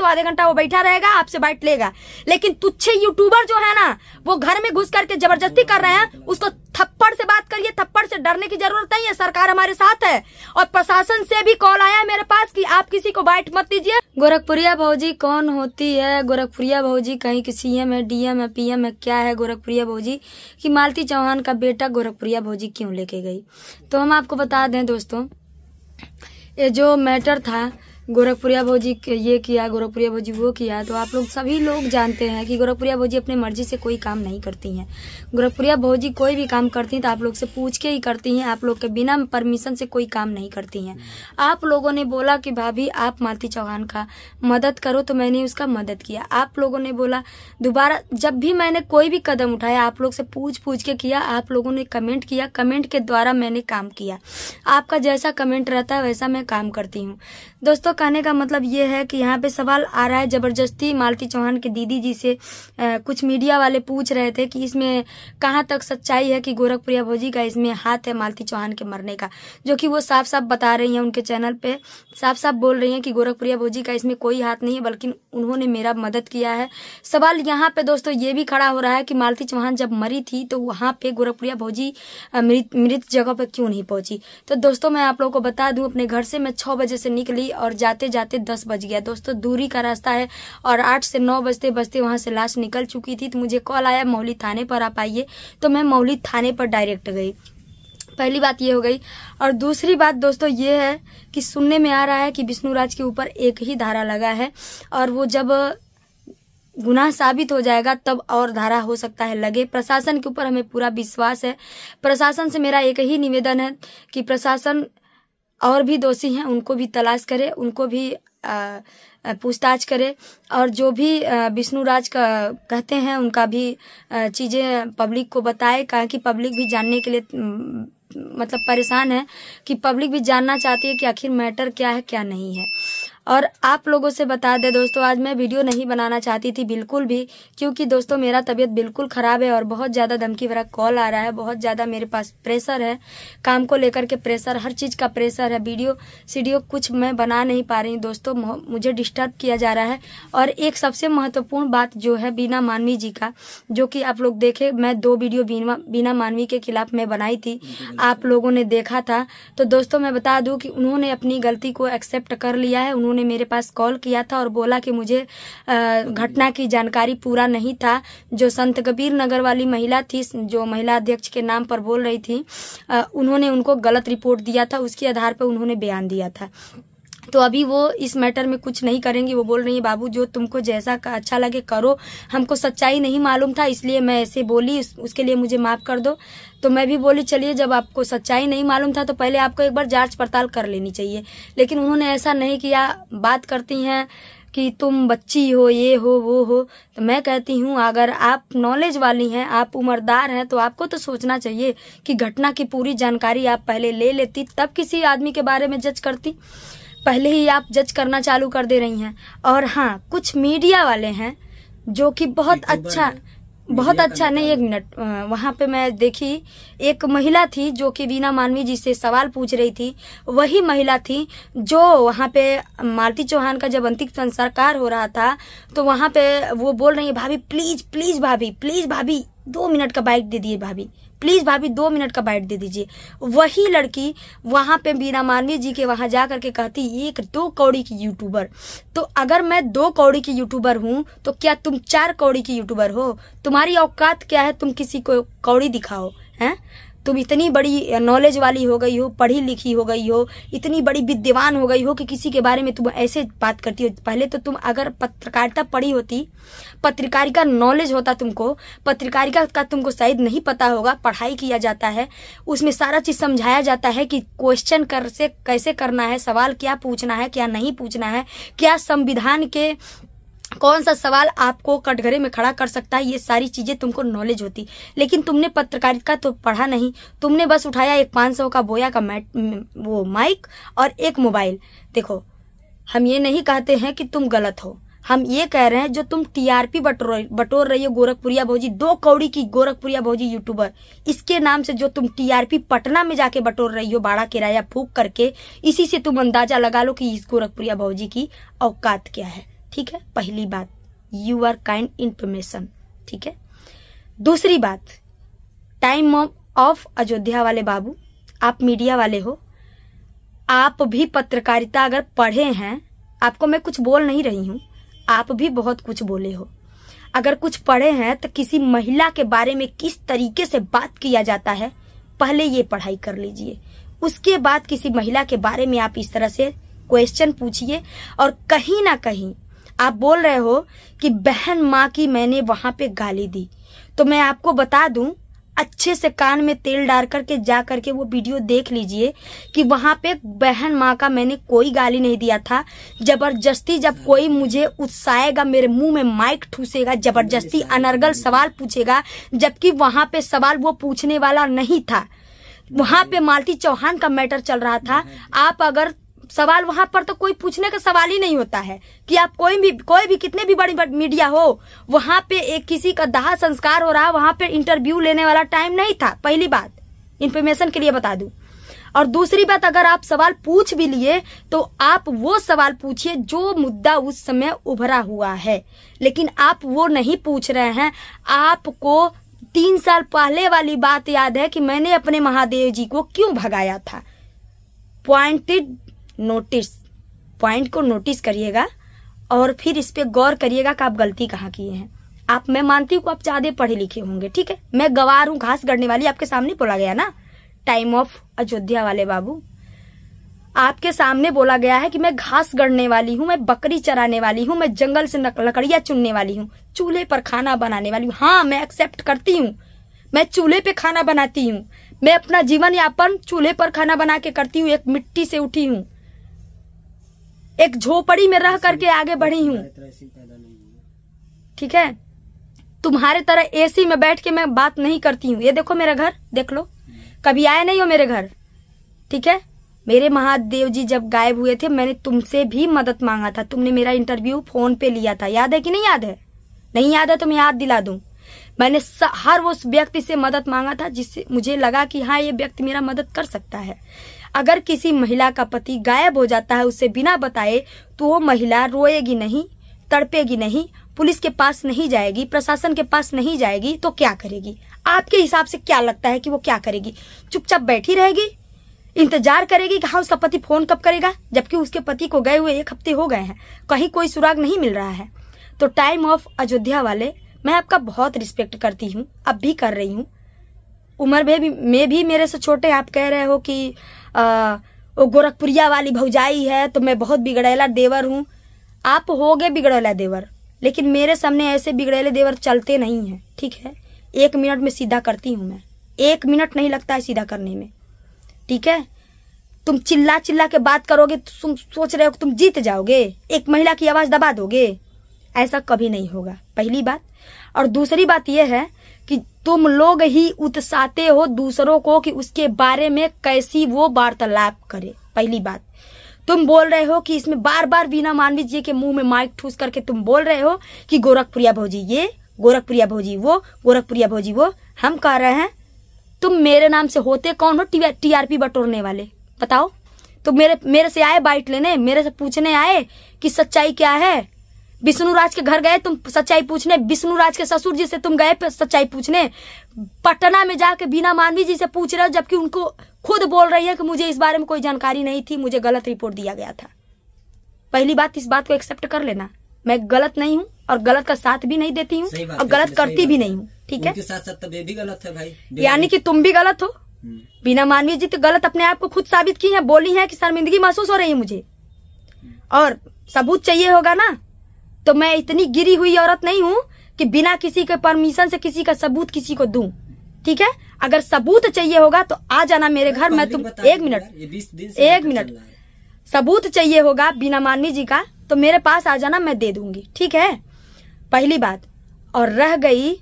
तो आधे घंटा वो बैठा रहेगा, आपसे बाइट लेगा। लेकिन तुच्छे यूट्यूबर जो है ना, वो घर में घुस करके ज़बरदस्ती कर रहे हैं, उसको थप्पड़ से बात करिए, थप्पड़ से डरने की ज़रूरत नहीं है, सरकार हमारे साथ है। और प्रशासन से भी कॉल आया है मेरे पास कि आप किसी को बाइट मत दीजिए। गोरखपुरिया भौजी कौन होती है? गोरखपुरिया भौजी कहीं की सीएम है डीएम है, पीएम है, क्या है गोरखपुरिया भौजी कि मालती चौहान का बेटा गोरखपुरिया भौजी क्यों लेके गई? तो हम आपको बता दें दोस्तों, ये जो मैटर था गोरखपुरिया भौजी ये किया, गोरखपुरिया भौजी वो किया तो आप लोग सभी लोग जानते हैं कि गोरखपुरिया भौजी अपने मर्ज़ी से कोई काम नहीं करती हैं। गोरखपुरिया भौजी कोई भी काम करती हैं तो आप लोग से पूछ के ही करती हैं, आप लोग के बिना परमिशन से कोई काम नहीं करती हैं। आप लोगों ने बोला कि भाभी, आप मालती चौहान का मदद करो तो मैंने उसका मदद किया। आप लोगों ने बोला, दोबारा जब भी मैंने कोई भी कदम उठाया, आप लोग से पूछ पूछ के किया, आप लोगों ने कमेंट किया, कमेंट के द्वारा मैंने काम किया। आपका जैसा कमेंट रहता है, वैसा मैं काम करती हूँ। दोस्तों कहने का मतलब ये है कि यहाँ पे सवाल आ रहा है ज़बरदस्ती मालती चौहान के दीदी जी से आ, कुछ मीडिया वाले पूछ रहे थे कि इसमें कहाँ तक सच्चाई है कि गोरखप्रिया भोजी का इसमें हाथ है मालती चौहान के मरने का जो कि वो साफ़ साफ़ बता रही हैं उनके चैनल पे। साफ़ साफ़ बोल रही हैं कि गोरखप्रिया भोजी का इसमें कोई हाथ नहीं है बल्कि उन्होंने मेरा मदद किया है। सवाल यहाँ पे दोस्तों ये भी खड़ा हो रहा है कि मालती चौहान जब मरी थी तो वहाँ पे गोरखप्रिया भोजी मृत जगह पर क्यों नहीं पहुँची? तो दोस्तों मैं आप लोगों को बता दूँ अपने घर से मैं छह बजे से निकली और जाते जाते दस बज गया। दोस्तों, दूरी का रास्ता है और आठ से नौ बजते बजते वहाँ से लाश निकल चुकी थी तो मुझे कॉल आया मौली थाने पर, आप आइए। तो मैं मौली थाने पर डायरेक्ट गई। पहली बात ये हो गई और दूसरी बात दोस्तों ये है कि सुनने में आ रहा है कि विष्णुराज के ऊपर एक ही धारा लगा है और वो जब गुनाह साबित हो जाएगा तब और धारा हो सकता है लगे। प्रशासन के ऊपर हमें पूरा विश्वास है। प्रशासन से मेरा एक ही निवेदन है कि प्रशासन और भी दोषी हैं, उनको भी तलाश करे, उनको भी पूछताछ करे। और जो भी विष्णु राज का, कहते हैं, उनका भी चीज़ें पब्लिक को बताए, कहा कि पब्लिक भी जानने के लिए मतलब परेशान है कि पब्लिक भी जानना चाहती है कि आखिर मैटर क्या है, क्या नहीं है। और आप लोगों से बता दें, दोस्तों, आज मैं वीडियो नहीं बनाना चाहती थी, बिल्कुल भी, क्योंकि, दोस्तों, मेरा तबीयत बिल्कुल ख़राब है और बहुत ज़्यादा धमकी भरा कॉल आ रहा है, बहुत ज़्यादा मेरे पास प्रेशर है, काम को लेकर के प्रेशर, हर चीज़ का प्रेशर है, वीडियो, सीडियो कुछ मैं बना नहीं पा रही दोस्तों मुझे डिस्टर्ब किया जा रहा है, और एक सबसे महत्वपूर्ण बात जो है बीना मानवी जी का, जो कि आप लोग देखे, मैं दो वीडियो बीना मानवी के खिलाफ मैं बनाई थी, आप लोगों ने देखा था तो दोस्तों, मैं बता दूँ कि उन्होंने अपनी गलती को एक्सेप्ट कर लिया है, उन्होंने मेरे पास कॉल किया था और बोला कि मुझे घटना की जानकारी पूरा नहीं था। जो संत कबीर नगर वाली महिला थी, जो महिला अध्यक्ष के नाम पर बोल रही थी उन्होंने उनको गलत रिपोर्ट दिया था, उसके आधार पर उन्होंने बयान दिया था। तो अभी वो इस मैटर में कुछ नहीं करेंगी, वो बोल रही है, बाबू, जो तुमको जैसा अच्छा लगे करो। हमको सच्चाई नहीं मालूम था, इसलिए मैं ऐसे बोली उसके लिए मुझे माफ़ कर दो। तो मैं भी बोली, चलिए, जब आपको सच्चाई नहीं मालूम था तो पहले आपको एक बार जाँच पड़ताल कर लेनी चाहिए। लेकिन उन्होंने ऐसा नहीं किया। बात करती हैं कि तुम बच्ची हो, ये हो, वो हो। तो मैं कहती हूँ, अगर आप नॉलेज वाली हैं, आप उम्रदार हैं तो आपको तो सोचना चाहिए कि घटना की पूरी जानकारी आप पहले ले लेती, तब किसी आदमी के बारे में जज करती। पहले ही आप जज करना चालू कर दे रही हैं। और हाँ कुछ मीडिया वाले हैं जो कि बहुत अच्छा बहुत अच्छा नहीं एक मिनट वहाँ पे मैं देखी एक महिला थी जो कि वीना मानवी जी से सवाल पूछ रही थी। वही महिला थी जो वहाँ पे मालती चौहान का जब अंतिम संस्कार हो रहा था तो वहाँ पे वो बोल रही है भाभी प्लीज़ प्लीज़ भाभी प्लीज़ भाभी दो मिनट का बाइक दे दिए भाभी। प्लीज़ भाभी दो मिनट का बाइट दे दीजिए। वही लड़की वहाँ पे बीना मानवी जी के वहाँ जा करके कहती एक दो कौड़ी की यूट्यूबर तो अगर मैं दो कौड़ी की यूट्यूबर हूँ तो क्या तुम चार कौड़ी की यूट्यूबर हो? तुम्हारी औकात क्या है? तुम किसी को कौड़ी दिखाओ, हैं? तुम इतनी बड़ी नॉलेज वाली हो गई हो, पढ़ी लिखी हो गई हो, इतनी बड़ी विद्यवान हो गई हो कि किसी के बारे में तुम ऐसे बात करती हो। पहले तो तुम अगर पत्रकारिता पढ़ी होती पत्रकारिता नॉलेज होता तुमको पत्रकारिता का तुमको शायद नहीं पता होगा, पढ़ाई किया जाता है, उसमें सारा चीज़ समझाया जाता है कि क्वेश्चन कर से, कैसे करना है, सवाल क्या पूछना है, क्या नहीं पूछना है, क्या संविधान के कौन सा सवाल आपको कटघरे में खड़ा कर सकता है? ये सारी चीज़ें तुमको नॉलेज होती। लेकिन तुमने पत्रकारिता तो पढ़ा नहीं। तुमने बस उठाया एक पाँच सौ का बोया का मैट वो माइक और एक मोबाइल देखो, हम ये नहीं कहते हैं कि तुम गलत हो। हम ये कह रहे हैं जो तुम टीआरपी बटोर बटोर रही हो गोरखपुरिया भौजी, दो कौड़ी की गोरखपुरिया भौजी यूट्यूबर इसके नाम से जो तुम टीआरपी पटना में जाके बटोर रही हो, बाड़ा किराया फूक करके, इसी से तुम अंदाज़ा लगा लो कि इस गोरखपुरिया भौजी की औकात क्या है। ठीक है? पहली बात यू आर काइंड इंफॉर्मेशन ठीक है? दूसरी बात टाइम ऑफ़ अयोध्या वाले बाबू, आप मीडिया वाले हो, आप भी पत्रकारिता अगर पढ़े हैं, आपको मैं कुछ बोल नहीं रही हूँ, आप भी बहुत कुछ बोले हो। अगर कुछ पढ़े हैं तो किसी महिला के बारे में किस तरीके से बात किया जाता है, पहले ये पढ़ाई कर लीजिए। उसके बाद किसी महिला के बारे में आप इस तरह से क्वेश्चन पूछिए, और कहीं ना कहीं आप बोल रहे हो कि बहन माँ की मैंने वहाँ पे गाली दी। तो मैं आपको बता दूँ अच्छे से कान में तेल डाल करके जा करके वो वीडियो देख लीजिए कि वहाँ पे बहन माँ का मैंने कोई गाली नहीं दिया था। ज़बरदस्ती जब कोई मुझे उत्साहेगा मेरे मुँह में माइक ठूसेगा ज़बरदस्ती अनर्गल सवाल पूछेगा जबकि वहाँ पे सवाल वो पूछने वाला नहीं था। वहाँ पे मालती चौहान का मैटर चल रहा था। आप अगर सवाल वहाँ पर तो कोई पूछने का सवाल ही नहीं होता है कि आप कोई भी कोई भी कितने भी बड़ी बड़ी मीडिया हो, वहाँ पे एक किसी का दाह संस्कार हो रहा है वहाँ पे इंटरव्यू लेने वाला टाइम नहीं था, पहली बात। इन्फॉर्मेशन के लिए बता दू। और दूसरी बात, अगर आप सवाल पूछ भी लिए तो आप वो सवाल पूछिए जो मुद्दा उस समय उभरा हुआ है। लेकिन आप वो नहीं पूछ रहे हैं। आपको तीन साल पहले वाली बात याद है कि मैंने अपने महादेव जी को क्यों भगाया था? पॉइंटेड नोटिस पॉइंट को नोटिस करिएगा और फिर इस पे गौर करिएगा कि आप गलती कहाँ किए हैं। आप, मैं मानती हूँ आप ज़्यादा पढ़े लिखे होंगे, ठीक है? मैं गवार हूँ, घास गढ़ने वाली, आपके सामने बोला गया ना? टाइम ऑफ़ अयोध्या वाले बाबू। आपके सामने बोला गया है कि मैं घास गढ़ने वाली हूँ, मैं बकरी चराने वाली हूँ, मैं जंगल से लकड़ियाँ चुनने वाली हूँ, चूल्हे पर खाना बनाने वाली हूँ। हाँ मैं एक्सेप्ट करती हूँ। मैं चूल्हे पे खाना बनाती हूँ। मैं अपना जीवन यापन चूल्हे पर खाना बना के करती हूँ, एक मिट्टी से उठी हूँ। एक झोपड़ी में रह करके आगे बढ़ी हूँ। ठीक है? तुम्हारे तरह एसी में बैठ के मैं बात नहीं करती हूँ। ये देखो मेरा घर देख लो। कभी आए नहीं हो मेरे घर? ठीक है? मेरे महादेव जी जब गायब हुए थे मैंने तुमसे भी मदद मांगा था। तुमने मेरा इंटरव्यू फ़ोन पे लिया था। याद है कि नहीं याद है? नहीं याद है तो मैं याद दिला दूँ। मैंने हर उस व्यक्ति से मदद मांगा था जिससे मुझे लगा कि हाँ ये व्यक्ति मेरा मदद कर सकता है। अगर किसी महिला का पति गायब हो जाता है, उसे बिना बताए तो वो महिला रोएगी नहीं, तड़पेगी नहीं, पुलिस के पास नहीं जाएगी, प्रशासन के पास नहीं जाएगी तो क्या करेगी? आपके हिसाब से क्या लगता है कि वो क्या करेगी? चुपचाप बैठी रहेगी? इंतज़ार करेगी कि हाँ उसका पति फ़ोन कब करेगा? जबकि उसके पति को गए हुए एक हफ़्ते हो गए हैं। कहीं कोई सुराग नहीं मिल रहा है। तो टाइम ऑफ़ अयोध्या वाले, मैं आपका बहुत रिस्पेक्ट करती हूँ, अब भी कर रही हूँ। उम्र में भी में भी मेरे से छोटे आप कह रहे हो कि आ, वो गोरखपुरिया वाली भौजाई है तो मैं बहुत बिगड़ेला देवर हूँ। आप हो गए बिगड़ेला देवर लेकिन मेरे सामने ऐसे बिगड़ेले देवर चलते नहीं हैं ठीक है? एक मिनट में सीधा करती हूँ मैं। एक मिनट नहीं लगता है सीधा करने में ठीक है? तुम चिल्ला चिल्ला के बात करोगे तो तुम सोच रहे हो तुम जीत जाओगे एक महिला की आवाज़ दबा दोगे। ऐसा कभी नहीं होगा पहली बात। और दूसरी बात यह है कि तुम लोग ही उत्साते हो दूसरों को कि उसके बारे में कैसी वो वार्तालाप करे। पहली बात, तुम बोल रहे हो कि इसमें बार बार बीना मानवी जी के मुँह में माइक ठूस करके तुम बोल रहे हो कि गोरखपुरिया भौजी ये, गोरखपुरिया भौजी वो, गोरखपुरिया भौजी वो, हम कह रहे हैं, तुम मेरे नाम से होते कौन हो? टीआरपी बटोरने वाले। बताओ तो मेरे मेरे से आए बाइट लेने, मेरे से पूछने आए कि सच्चाई क्या है? विष्णु राज के घर गए तुम सच्चाई पूछने। विष्णु राज के ससुर जी से तुम गए सच्चाई पूछने। पटना में जाके बिना मानवी जी से पूछ रहे हो जबकि उनको खुद बोल रही है कि मुझे इस बारे में कोई जानकारी नहीं थी मुझे गलत रिपोर्ट दिया गया था। पहली बात इस बात को एक्सेप्ट कर लेना। मैं गलत नहीं हूँ और गलत का साथ भी नहीं देती हूँ और गलत करती भी नहीं हूँ ठीक है? साथ साथ तब भी गलत है भाई। यानी कि तुम भी गलत हो। हम्म। बिना मानवी जी तो गलत अपने आप को खुद साबित की है बोली है कि शर्मिंदगी महसूस हो रही है मुझे। और सबूत चाहिए होगा ना? तो मैं इतनी गिरी हुई औरत नहीं हूँ कि बिना किसी के परमिशन से किसी का सबूत किसी को दूँ। ठीक है? अगर सबूत चाहिए होगा तो आ जाना मेरे घर मैं तुम एक मिनट। एक मिनट। सबूत चाहिए होगा बिना मानवी जी का तो मेरे पास आ जाना मैं दे दूँगी। ठीक है? पहली बात और रह गई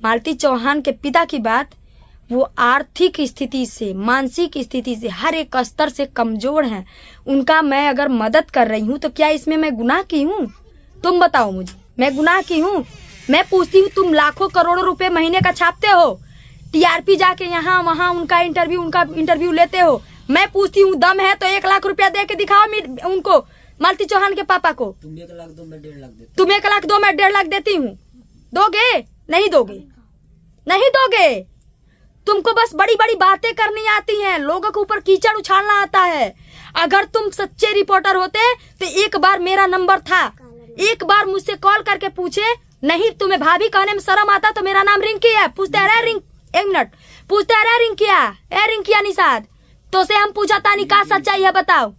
मालती चौहान के पिता की बात वो आर्थिक स्थिति से मानसिक स्थिति से हर एक स्तर से कमज़ोर हैं। उनका मैं अगर मदद कर रही हूँ तो क्या इसमें मैं गुनाह की हूँ? तुम बताओ मुझे। मैं गुनाह की हूँ? मैं पूछती हूँ तुम लाखों करोड़ों रुपए महीने का छापते हो? टीआरपी जाके यहाँ वहाँ उनका इंटरव्यू उनका इंटरव्यू लेते हो? मैं पूछती हूँ दम है तो एक लाख रुपया दे के दिखाओ उनको मालती चौहान के पापा को। तुम एक लाख दो मैं डेढ़ लाख देता तुम एक लाख दो मैं डेढ़ लाख देती हूँ। दोगे? नहीं दोगे। नहीं दोगे। तुमको बस बड़ी बड़ी बातें करनी आती हैं। लोगों के ऊपर कीचड़ उछालना आता है। अगर तुम सच्चे रिपोर्टर होते तो एक बार मेरा नंबर था। एक बार मुझसे कॉल करके पूछे, नहीं, तुम्हें भाभी कहने में शर्म आता तो मेरा नाम रिंकी है। पूछते, अरे रिंक एक मिनट। पूछते, अरे, रिंकिया, ए, रिंकिया निषाद तो से हम पूछा तानी का सच्चाई है बताओ?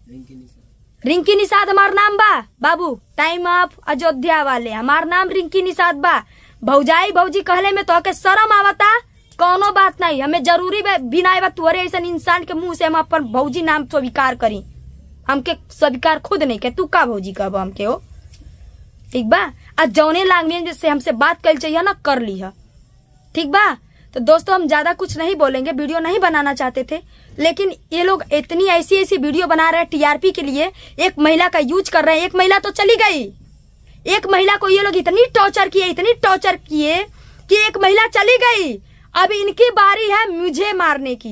रिंकी निषाद, हमार नाम बा। बाबू टाइम ऑफ़ अयोध्या वाले, हमार नाम रिंकी निषाद बा। भौजाई भौजी कहले में तो शर्म आवता? कोनो बात नहीं, हमें ज़रूरी बिना बा तुहरे ऐसा इंसान के मुँह से हम अपन भौजी नाम स्वीकार करी। हमके स्वीकार खुद नहीं, के तू का भौजी कब हमके हो ठीक बा? आज जौने लैंग्वेज से हमसे बात कर चाहिए ना, कर ली है। ठीक बा? तो दोस्तों, हम ज़्यादा कुछ नहीं बोलेंगे, वीडियो नहीं बनाना चाहते थे, लेकिन ये लोग इतनी ऐसी ऐसी वीडियो बना रहे हैं टीआरपी के लिए, एक महिला का यूज़ कर रहे हैं, एक महिला तो चली गई। एक महिला को ये लोग इतनी टॉर्चर किए, इतनी टॉर्चर किए कि एक महिला चली गई। अब इनकी बारी है मुझे मारने की।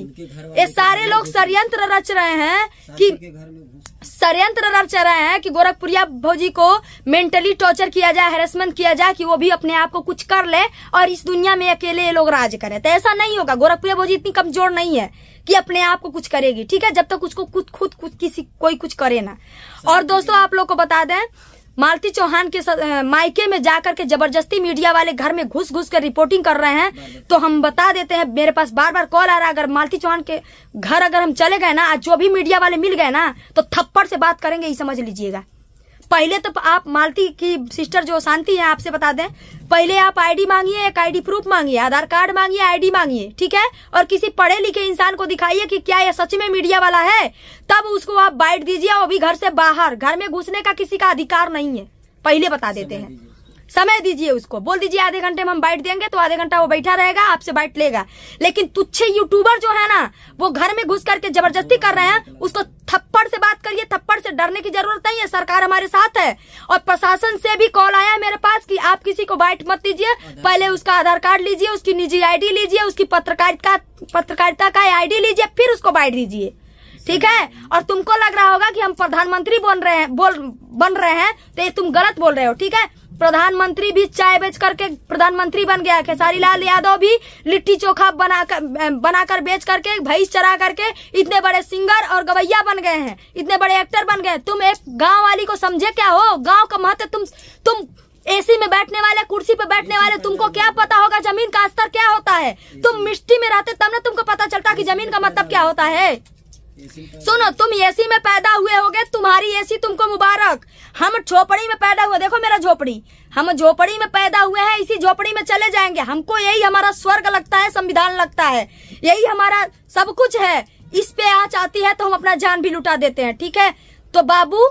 ये सारे लोग षडयंत्र रच रहे हैं कि षड्यंत्र रच रहे हैं कि गोरखपुरिया भौजी को मेंटली टॉर्चर किया जाए हेरेसमेंट किया जाए कि वो भी अपने आप को कुछ कर ले और इस दुनिया में अकेले ये लोग राज करें। तो ऐसा नहीं होगा। गोरखपुरिया भौजी इतनी कमज़ोर नहीं है कि अपने आप को कुछ करेगी। ठीक है? जब तक उसको खुद खुद किसी कोई कुछ करे ना। और दोस्तों आप लोग को बता दें मालती चौहान के मायके में जाकर के ज़बरदस्ती मीडिया वाले घर में घुस घुस कर रिपोर्टिंग कर रहे हैं। तो हम बता देते हैं, मेरे पास बार बार कॉल आ रहा है, अगर मालती चौहान के घर अगर हम चले गए ना, आज जो भी मीडिया वाले मिल गए ना तो थप्पड़ से बात करेंगे, ये समझ लीजिएगा। पहले तो आप मालती की सिस्टर जो शांति है, आपसे बता दें। पहले आप आईडी मांगिए, एक आईडी प्रूफ मांगिए, आधार कार्ड मांगिए आईडी मांगिए, ठीक है? और किसी पढ़े लिखे इंसान को दिखाइए कि क्या यह सच में मीडिया वाला है। तब उसको आप बाइट दीजिए और भी घर से बाहर, घर में घुसने का किसी का अधिकार नहीं है। पहले बता देते हैं। समय दीजिए उसको। बोल दीजिए आधे घंटे में हम बाइट देंगे तो आधे घंटा वो बैठा रहेगा, आपसे बाइट लेगा। लेकिन तुच्छे यूट्यूबर जो है ना, वो घर में घुस करके ज़बरदस्ती कर रहे हैं, उसको थप्पड़ से बात करिए, थप्पड़ से डरने की ज़रूरत नहीं है, सरकार हमारे साथ है। और प्रशासन से भी कॉल आया है मेरे पास कि आप किसी को बाइट मत दीजिए, पहले उसका आधार कार्ड लीजिए, उसकी निजी आईडी लीजिए, उसकी पत्रकारिता पत्रकारिता का आईडी लीजिए, फिर उसको बाइट दीजिए। ठीक है? और तुमको लग रहा होगा कि हम प्रधानमंत्री बन रहे हैं, बोल, बन रहे हैं तो ये तुम गलत बोल रहे हो, ठीक है? प्रधानमंत्री भी चाय बेच करके प्रधानमंत्री बन गया खेसारी लाल यादव भी लिट्टी चोखा बनाकर बनाकर बेच करके, भैंस चरा करके इतने बड़े सिंगर और गवैया बन गए हैं, इतने बड़े एक्टर बन गए। तुम एक गाँव वाली को समझे क्या हो? गाँव का महत्व तुम तुम एसी में बैठने वाले, कुर्सी पे बैठने वाले, तुमको क्या पता होगा ज़मीन का स्तर क्या होता है? तुम मिट्टी में रहते तब ना तुमको पता चलता कि ज़मीन का मतलब क्या होता है। सुनो, तुम एसी में पैदा हुए होगे, तुम्हारी एसी तुमको मुबारक। हम झोपड़ी में पैदा हुए, देखो मेरा झोपड़ी। हम झोपड़ी में पैदा हुए हैं, इसी झोपड़ी में चले जाएँगे। हमको यही हमारा स्वर्ग लगता है, संविधान लगता है। यही हमारा सब कुछ है। इस पे आँच आती है तो हम अपना जान भी लुटा देते हैं, ठीक है? तो बाबू,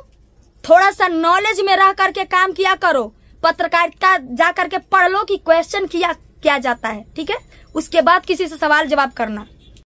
थोड़ा सा नॉलेज में रह करके काम किया करो। पत्रकारिता जा करके पढ़ लो कि क्वेश्चन किया क्या जाता है, ठीक है? उसके बाद किसी से सवाल जवाब करना।